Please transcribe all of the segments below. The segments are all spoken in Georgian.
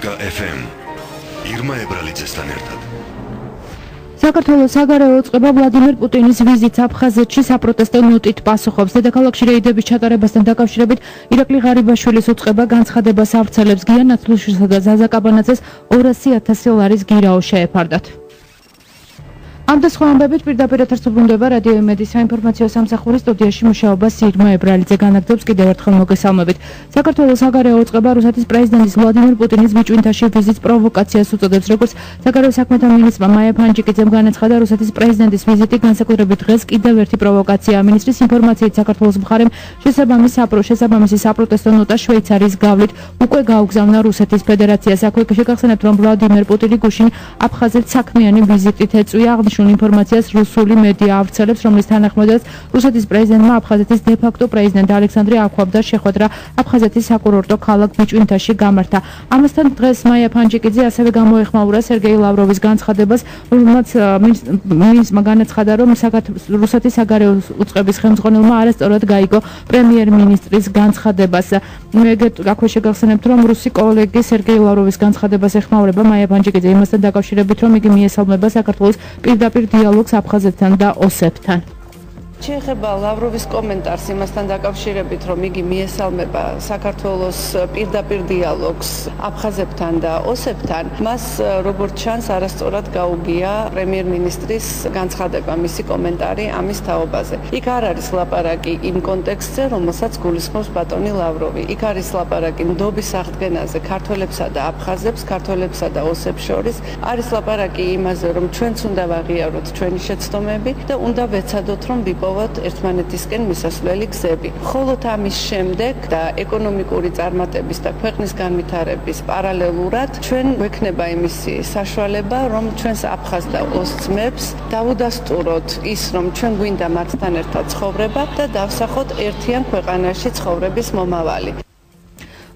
ქრონიკა FM ირმა ებრალიძესთან ერთად საქართველოს საგარეო უწყება ვლადიმერ პუტინის ვიზიტს აფხაზეთში საპროტესტო ნოტით პასუხობს. დედაქალაქში რეიდების ჩატარებასთან დაკავშირებით ირაკლი ღარიბაშვილის უწყება განცხადებას ავრცელებს გიან ნაცლუშვილსა და ზაზა კაბანაძეს 200.000 ლარის გირაო შეეფარდათ. ამ და სხვა ამბებით პირდაპირ ეთერში ბრუნდება რადიო იმედის საინფორმაციო სამსახურის სტუდიაში მუშაობა სირმა ებრალიძე განაგდობს კიდევ ერთხელ მოგესალმებით. საქართველოს საგარეო უწყება რუსეთის პრეზიდენტის ვლადიმერ პუტინის ბიჭვინთაში ვიზიტს პროვოკაციას უწოდებს, როგორც საგარეო საქმეთა მინისტრმა მაია ფანჯიკიძემ განაცხადა, რუსეთის პრეზიდენტის ვიზიტი განსაკუთრებით დღეს კიდევ ერთი პროვოკაციაა. მინისტრის ინფორმაციით საქართველოს მხარემ შესაბამის საპრო შესაბამისი საპროტესტო ნოტა შვეიცარიის გავლით უკვე გაუგზავნა რუსეთის ფედერაციას. აქვე შეგახსენებთ, რომ ვლადიმერ პუტინი გუშინ აფხაზეთს საქმიანი ვიზიტით ეწვია. აღნიშნულ აღნიშნულ ინფორმაციას რუსული მედია ავრცელებს, რომლის თანახმადაც რუსეთის პრეზიდენტმა აფხაზეთის დე-ფაქტო პრეზიდენტ ალექსანდრე აქვაბდა შეხვედრა აფხაზეთის საკურორტო ქალაქ ბიჭვინთაში გამართა. ამასთან დღეს მაია ფანჯიკიძე ასევე გამოეხმაურა სერგეი ლავროვის განცხადებას, რომელმაც მინისტრმა განაცხადა, რომ რუსეთის საგარეო უწყების ხელმძღვანელმა არასწორად გაიგო პრემიერ-მინისტრის განცხადებას. მეგეთ აქვე შეგახსენებთ, რომ რუსი კოლეგი სერგეი ლავროვის განცხადებას ეხმაურება მაია ფანჯიკიძე იმასთან დაკავშირებით, რომ იგი მიესალმება საქართველოს პირდაპირ პირდაპირ დიალოგს აფხაზეთთან და ოსებთან. შეეხება ლავროვის კომენტარს იმასთან დაკავშირებით, რომ იგი მიესალმება საქართველოს პირდაპირ დიალოგს აფხაზებთან და ოსებთან, მას როგორც ჩანს არასწორად გაუგია პრემიერ-მინისტრის განცხადება, მისი კომენტარი ამის თაობაზე. იქ არ არის ლაპარაკი იმ კონტექსტზე, რომელსაც გულისხმობს ბატონი ლავროვი. იქ არის ლაპარაკი ნდობის აღდგენაზე ქართველებსა და აფხაზებს, ქართველებსა და ოსებს შორის. არის ლაპარაკი იმაზე, რომ ჩვენც უნდა ვაღიაროთ ჩვენი შეცდომები და უნდა ვეცადოთ, რომ ვიპო ვიპოვოთ ერთმანეთისკენ მისასვლელი გზები. ხოლოთ ამის შემდეგ და ეკონომიკური წარმატების და ქვეყნის განვითარების პარალელურად ჩვენ გვექნება იმისი საშუალება, რომ ჩვენს აფხაზ და ოსწმებს დავუდასტუროთ ის, რომ ჩვენ გვინდა მათთან ერთად ცხოვრება და დავსახოთ ერთიან ქვეყანაში ცხოვრების მომავალი.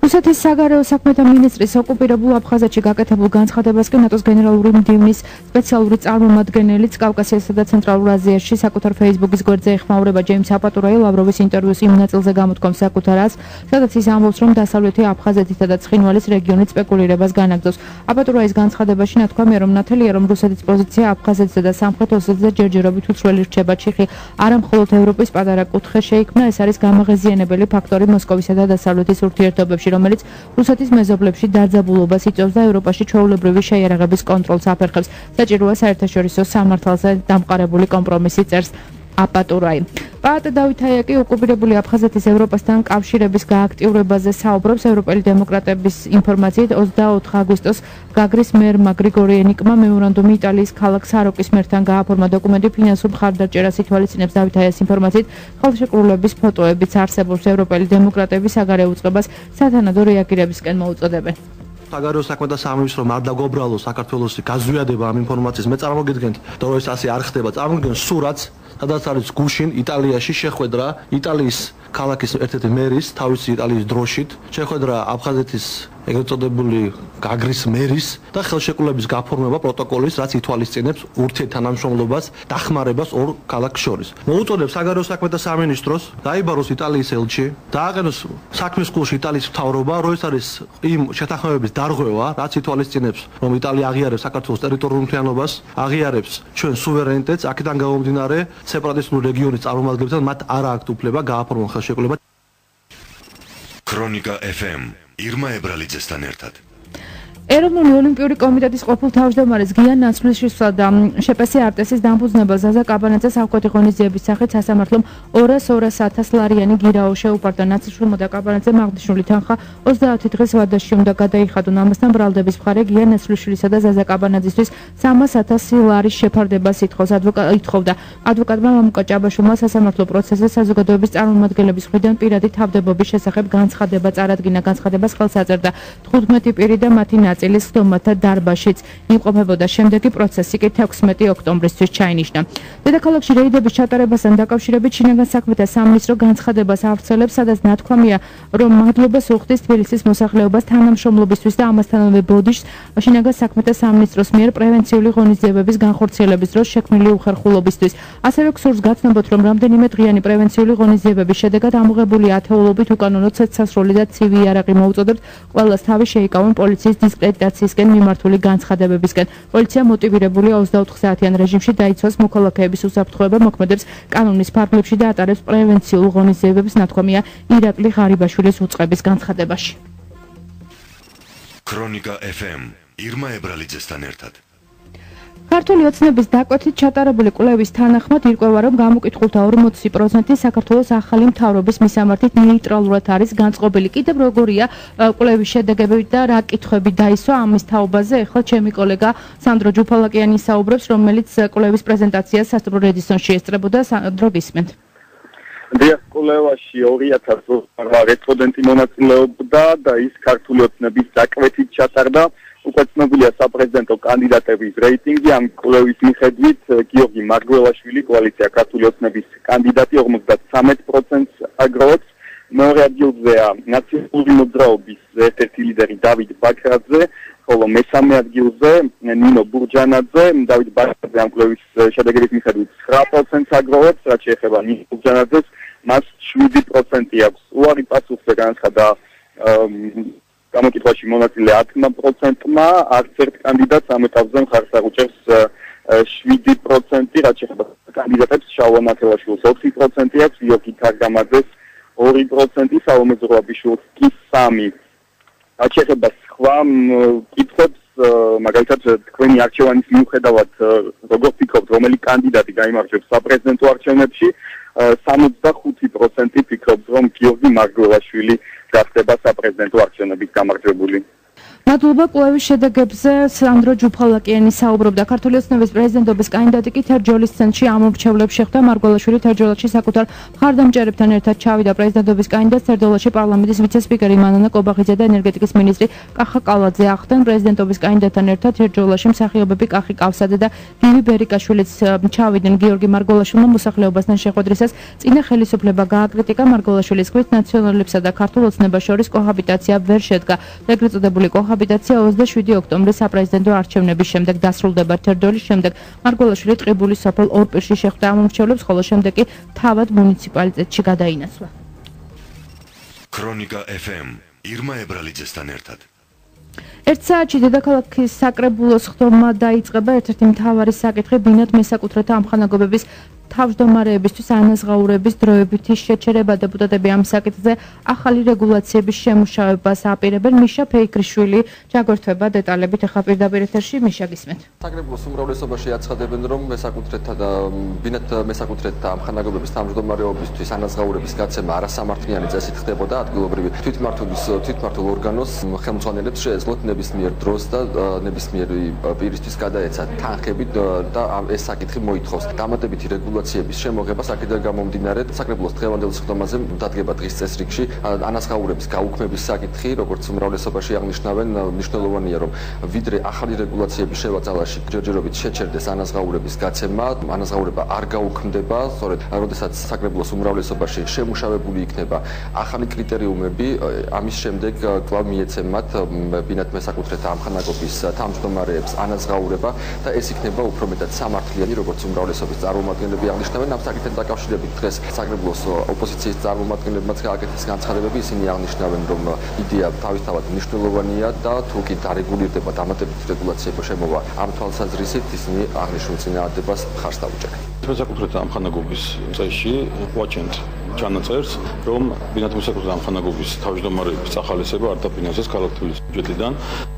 რუსეთის საგარეო საქმეთა მინისტრის ოკუპირებულ აფხაზეთში გაკეთებულ განცხადებას კი ნატოს გენერალური მდივნის სპეციალური წარმომადგენელი კავკასიასა და ცენტრალურ აზიაში საკუთარ ფეისბუქის გვერდზე ეხმაურება ჯეიმს აპატურაი ლავროვის ინტერვიუს იმ ნაწილზე გამოთქვამს საკუთარას, სადაც ის ამბობს, რომ დასავლეთი აფხაზეთითა და ცხინვალის რეგიონით სპეკულირებას განაგრძობს. აპატურაის განცხადებაში ნათქვამია, რომ ნათელია, რომ რუსეთის პოზიცია აფხაზეთსა და სამხრეთ ოსეთზე ჯერჯერობით უცვლელი რჩება ჩიხი, არა მხოლოდ ევროპის პატარა კუთხე შეიქმნა, ეს არის გამაღიზიანებელი ფაქტორი მოსკოვისა და დასავლეთის ურთიერთობებში. რომელიც რუსეთის მეზობლებში დაძაბულობას იწვევს და ევროპაში ჩვეულებრივი შეიარაღების კონტროლს აფერხებს. საჭიროა საერთაშორისო სამართალზე დამყარებული კომპრომისი წერს აპატურაი. პატ დავითაიაკი ოკუპირებული აფხაზეთის ევროპასთან კავშირების გააქტიურებაზე საუბრობს ევროპელი დემოკრატების ინფორმაციით 24 აგვისტოს გაგრის მერმა გრიგორიენიკმა მემორანდუმი იტალიის ქალაქ საროკის მერთან გააფორმა დოკუმენტი ფინანსურ მხარდაჭერას ითვალისწინებს დავითაიას ინფორმაციით ხელშეკრულების ფოტოებიც არსებობს ევროპელი დემოკრატების საგარეო უწყებას სათანადო რეაგირებისკენ მოუწოდებენ. საგარეო საქმეთა სამინისტრო არ დაგობრალო საქართველოს გაზვიადება ამ ინფორმაციის მე წარმოგიდგენთ რომ ეს ასე არ ხდება წარმოგიდგენთ სურათს სადაც არის გუშინ იტალიაში შეხვედრა იტალიის ქალაქის ერთ-ერთი მერის თავისი იტალიის დროშით შეხვედრა აფხაზეთის ეგრეთ წოდებული გაგრის მერის და ხელშეკრულების გაფორმება პროტოკოლის, რაც ითვალისწინებს ურთიერთთანამშრომლობას დახმარებას ორ ქალაქს შორის. მოუწოდებს საგარეო საქმეთა სამინისტროს დაიბაროს იტალიის ელჩი, დააყენოს საქმის კურსი იტალიის მთავრობა, რომ ეს არის იმ შეთანხმებების დარღვევა, რაც ითვალისწინებს, რომ იტალია აღიარებს საქართველოს ტერიტორიულ მთლიანობას, აღიარებს ჩვენ სუვერენიტეტს, აქედან გამომდინარე, სეპარატისტული რეგიონის წარმომადგენლებთან მათ არ აქვთ უფლება გააფორმონ ხელშეკრულება. ქრონიკა FM ირმა ებრალიძესთან ერთად ეროვნული ოლიმპიური კომიტეტის ყოფილ თავმჯდომარეს გიან ნაცვლისშისა და შეპესი არტესის დამფუძნება ზაზა კაბანაძეს აღკვეთი ღონისძიების სახით სასამართლომ 200-200000 ლარიანი გირაო შეუპარდა. ნაცვლისშულმა და კაბანაძემ აღნიშნული თანხა 30 დღეს ვადაში უნდა გადაიხადონ. ამასთან ბრალდების მხარე გიან ნაცვლისშულისა და ზაზა კაბანაძისთვის 300000 ლარის შეფარდებას ითხოვს ადვოკატი ითხოვდა. ადვოკატმა მამუკა ჭაბაშვილმა სასამართლო პროცესზე საზოგადოების წარმომადგენლების მხრიდან პირადი თავდებობის შესახებ განცხადება წარადგინა განცხადებას ხელს აწერდა. 15 პირი და მათი ნაწილის ხდომათა დარბაშიც იმყოფებოდა. შემდეგი პროცესი კი 16 ოქტომბრისთვის ჩაინიშნა. დედაქალაქში რეიდების ჩატარებასთან დაკავშირებით შინაგან საქმეთა სამინისტრო განცხადებას ავრცელებს, სადაც ნათქვამია, რომ მადლობას უხდის თბილისის მოსახლეობას თანამშრომლობისთვის და ამასთანავე ბოდიშს შინაგან საქმეთა სამინისტროს მიერ პრევენციული ღონისძიებების განხორციელების დროს შექმნილი უხერხულობისთვის. ასევე გსურს გაცნობოთ, რომ რამდენიმე დღიანი პრევენციული ღონისძიებების შედეგად ამოღებული ათეულობით უკანონო ცეცხლსასროლი და ცივი იარაღი მოუწოდებთ ყველას თავი შეიკავონ პოლიციის დისკრეტ დისკრედიტაციისკენ მიმართული განცხადებებისკენ. პოლიცია მოტივირებულია 24 საათიან რეჟიმში დაიცვას მოქალაქეების უსაფრთხოება მოქმედებს კანონის ფარგლებში და ატარებს პრევენციულ ღონისძიებებს, ნათქვამია ირაკლი ღარიბაშვილის უწყების განცხადებაში. ქრონიკა FM ირმა ებრალიძესთან ერთად ქართული ოცნების დაკვეთით ჩატარებული კვლევის თანახმად ირკვევა, რომ გამოკითხულთა 40% საქართველოს ახალი მთავრობის მისამართით ნეიტრალურად არის განწყობილი. კიდევ როგორია კვლევის შედეგები და რა კითხვები დაისვა ამის თაობაზე? ახლა ჩემი კოლეგა სანდრო ჯუფალაკიანი საუბრობს, რომელიც კვლევის პრეზენტაციას სასტრო რედისონში ესწრებოდა. სანდრო გისმენთ. დიახ, კვლევაში 2000 რესპონდენტი მონაწილეობდა და ის ქართული ოცნების დაკვეთით ჩატარდა. უკვე ცნობილია საპრეზიდენტო კანდიდატების რეიტინგი ამ კვლევის მიხედვით გიორგი მარგველაშვილი კოალიცია ქართული ოცნების კანდიდატი 53%-ს აგროვებს. მეორე ადგილზეა ნაციონალური მოძრაობის ერთ-ერთი ლიდერი დავით ბაქრაძე ხოლო მესამე ადგილზე ნინო ბურჯანაძე. დავით ბაქრაძე ამ კვლევის შედეგების მიხედვით 9%-ს აგროვებს რაც შეეხება ნინო ბურჯანაძეს. მას 7% აქვს უარი პასუხზე განაცხადა გამოკითხვაში მონაწილე 10%-მა, არც ერთ კანდიდატს ამ ეტაპზე მხარს აღუჭერს 7%, რაც შეეხება კანდიდატებს შაუა ნათელაშვილს 4% აქვს, იოგი თარგამაძეს 2%, საომე ზღუაბიშვილს კი 3%. რაც შეეხება სხვა კითხვებს, მაგალითად თქვენი არჩევანის მიუხედავად როგორ ფიქრობთ, რომელი კანდიდატი გამარჯვებს საპრეზიდენტო არჩევნებში? 65% ფიქრობს, რომ გიორგი მარგველაშვილი გახდება საპრეზიდენტო არჩევნების გამარჯვებული. მადლობა კვლევის შედეგებზე სანდრო ჯუფალაკიანი საუბრობდა. ქართული ოცნების პრეზიდენტობის კანდიდატი კი თერჯოლის ცენტრში ამორჩევლებს შეხვდა. მარგველაშვილი თერჯოლაში საკუთარ მხარდამჭერებთან ერთად ჩავიდა. პრეზიდენტობის კანდიდატ თერჯოლაში პარლამენტის ვიცე-სპიკერი მანანა კობახიძე და ენერგეტიკის მინისტრი კახა კალაძე ახდენ. პრეზიდენტობის კანდიდატთან ერთად თერჯოლაში მსახიობები კახი კავსაძე და გივი ბერიკაშვილიც ჩავიდნენ. გიორგი მარგველაშვილმა მოსახლეობასთან შეხვედრისას წინა ხელისუფლება გააკრიტიკა. მარგველაშვილის ხვით ნაციონალებსა და ქართულ ოცნებას შორის კოჰაბიტაცია ვერ შედგა. ეგრეთ წოდებული კოჰაბიტაცია კოჰაბიტაცია 27 ოქტომბრის საპრეზიდენტო არჩევნების შემდეგ დასრულდება თერდოლის შემდეგ. მარგველაშვილი ტყიბულის სოფელ ორპირში შეხვდა. ამომრჩევლებს ხოლო შემდეგ კი თავად მუნიციპალიტეტში გადაინაცვლა. ქრონიკა FM ირმა ებრალიძესთან ერთად ერთ საათში დედაქალაქის საკრებულოს ხდომა დაიწყება. ერთ-ერთი მთავარი საკითხი ბინათ მესაკუთრეთა ამხანაგობების თავმჯდომარეებისთვის ანაზღაურების დროებითი შეჩერება დეპუტატები ამ საკითხზე ახალი რეგულაციების შემუშავებას აპირებენ მიშა ფეიქრიშვილი. ჯაგორთვება დეტალებით ახლა პირდაპირ ეთერში მიშა გისმენთ. საკრებულოს უმრავლესობაში აცხადებენ რომ მესაკუთრეთა და ბინეთ მესაკუთრეთა ამხანაგობების თავმჯდომარეობისთვის ანაზღაურების გაცემა არასამართლიანი წესით ხდებოდა. ადგილობრივი თვითმმართველობის თვითმმართველ ორგანოს ხელმძღვანელებს შეეძლოთ ნებისმიერ დროს და ნებისმიერი პირისთვის გადაეცა თანხები და ეს საკითხი მოითხოვს. დამატებითი რეგულაცია სიტუაციების შემოღება საკითხიდან გამომდინარე საკრებულოს დღევანდელ სხდომაზე დადგება დღის წესრიგში ანასხაურების გაუქმების საკითხი როგორც უმრავლესობაში აღნიშნავენ მნიშვნელოვანია რომ ვიდრე ახალი რეგულაციების შევაწალაში ჯერჯერობით შეჩერდეს ანასხაურების გაცემა ანასხაურება არ გაუქმდება სწორედ როდესაც საკრებულოს უმრავლესობაში შემუშავებული იქნება ახალი კრიტერიუმები ამის შემდეგ კვლავ მიეცემათ ბინათ მესაკუთრეთა ამხანაგობის თავმჯდომარეებს ანასხაურება და ეს იქნება უფრო მეტად სამართლიანი როგორც უმრავლესობის წარმომადგენლები ხალხები აღნიშნავენ ამ საკითხთან დაკავშირებით დღეს საგრებლოს ოპოზიციის წარმომადგენლებმაც გააკეთეს განცხადებები ისინი აღნიშნავენ რომ იდეა თავისთავად მნიშვნელოვანია და თუ კი დარეგულირდება დამატებითი რეგულაციები შემოვა ამ თვალსაზრისით ისინი აღნიშნულ წინააღმდეგობას ხარს დაუჭერენ საკუთრეთა ამხანაგობის წესში ვაჩენთ ჩანაწერს, რომ ბინადმოსაკუთრე ამხანაგობის თავმჯდომარეების ახალისება არ დაფინანსეს ქალაქთულის ბიუჯეტიდან.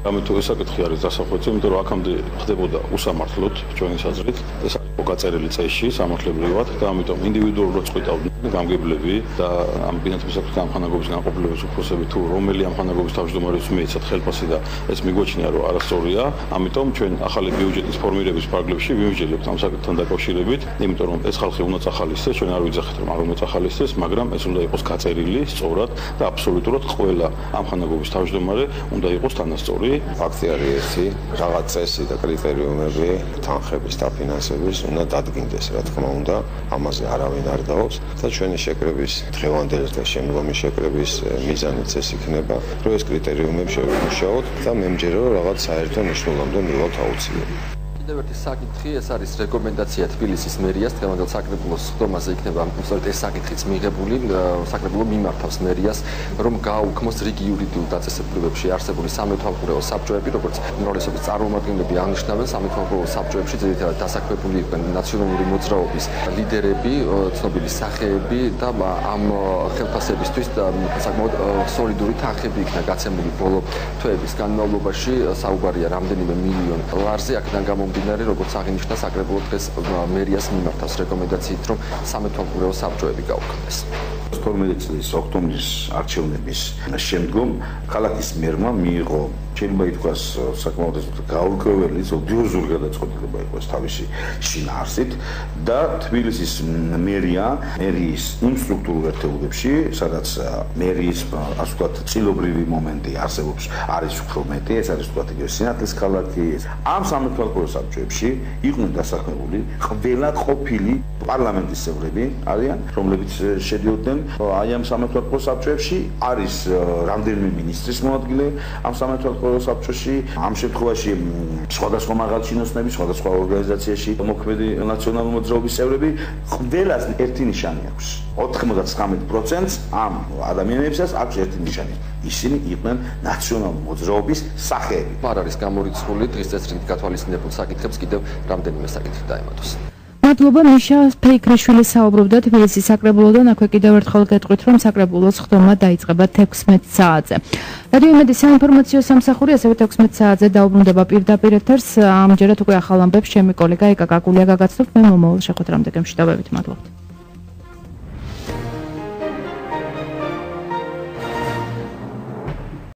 ამიტომ ეს საკითხი არის დასახვეწო, იმიტომ რომ აქამდე ხდებოდა უსამართლოდ ჩვენი საზრით. ეს გაწერილი წესში სამართლებრივად და ამიტომ ინდივიდუალურად წვითავდნენ გამგებლები და ამ ბინადრობის ამხანაგობის განყოფილების უფროსები თუ რომელი ამხანაგობის თავმჯდომარეს მეცად ხელფასი და ეს მიგვაჩნია რომ არასწორია ამიტომ ჩვენ ახალი ბიუჯეტის ფორმირების ფარგლებში ვიმსჯელებთ ამ საკითხთან დაკავშირებით იმიტომ რომ ეს ხალხი უნდა წახალისდეს ჩვენ არ ვიძახით რომ არ უნდა წახალისდეს მაგრამ ეს უნდა იყოს გაწერილი სწორად და აბსოლუტურად ყველა ამხანაგობის თავმჯდომარე უნდა იყოს თანასწორი. ფაქტი არის ესი რაღაც წესი და კრიტერიუმები თანხების დაფინანსების უნდა დადგინდეს, რა თქმა უნდა, ამაზე არავინ არ დაობს და ჩვენი შეკრების დღევანდელი და შემდგომი შეკრების მიზანიც ეს იქნება, რომ ეს კრიტერიუმები შევიმუშაოთ და მე მჯერა რომ რაღაც საერთო მნიშვნელობამდე მივალთ აუცილებლად. ერთადერთი საკითხი ეს არის რეკომენდაცია თბილისის მერიას დღევანდელ საკრებულოს ხდომაზე იქნება უბრალოდ ეს საკითხიც მიღებული საკრებულო მიმართავს მერიას რომ გააუქმოს რიგი იურიდიულ დაწესებულებებში არსებული სამეთვალყურეო საბჭოები როგორც უმრავლესობის წარმომადგენლები აღნიშნავენ სამეთვალყურეო საბჭოებში ძირითადად დასაქმებული იყვნენ ნაციონალური მოძრაობის ლიდერები ცნობილი სახეები და ამ ხელფასებისთვის საკმაოდ სოლიდური თანხები იქნა გაცემული ბოლო თვეების განმავლობაში. საუბარია რამდენიმე მილიონ დოლარზე აქედან გამომდინარე როგორც აღინიშნა საკრებულო დღეს მერიას მიმართავს რეკომენდაციით რომ სამეთვალყურეო საბჭოები გაუქმდეს 12 წლის ოქტომბრის არჩევნების შემდგომ ქალაქის მერმა მიიღო შეიძლება ითქვას საკმაოდ გაურკვეველი ოდიოზური გადაწყვეტილება იყო ეს თავისი შინაარსით და თბილისის მერია მერიის იმ სტრუქტურულ ერთეულებში სადაც მერიის ასე ვთქვათ წილობრივი მომენტი არსებობს არის უფრო მეტი ეს არის ვთქვათ იგივე სინათლის ქალაქი ამ სამეთვალყურო საბჭოებში იყვნენ დასაქმებული ყველა ყოფილი პარლამენტის წევრები არიან რომლებიც შედიოდნენ აი ამ სამეთვალყურო საბჭოებში არის რამდენიმე ministris მოადგილე ამ სამეთვალყურო საბჭოში. ამ შემთხვევაში სხვადასხვა მაღალჩინოსნები სხვადასხვა ორგანიზაციაში მოქმედი ნაციონალური მოძრაობის წევრები ყველას ერთი ნიშანი აქვს. 99%-ს ამ ადამიანებსაც აქვს ერთი ნიშანი. ისინი იყვნენ ნაციონალური მოძრაობის სახეები. არ არის გამორიცხული დღის წესრიგით გათვალისწინებულ საკითხებს კიდევ რამდენიმე საკითხი დაემატოს მადლობა მიშა ფეიქრიშვილი საუბრობდა თბილისის საკრებულოდან. აქვე კიდევ ერთხელ გეტყვით რომ საკრებულოს ხდომა დაიწყება 16 საათზე. რადიო იმედი საინფორმაციო სამსახური ასევე 16 საათზე დაუბრუნდება პირდაპირ ეთერს. ამჯერად უკვე ახალ ამბებს ჩემი კოლეგა ეკა კაკულია გაგაცნობ მე მომავალ შეხვედრამდე გემშვიდობებით მადლობთ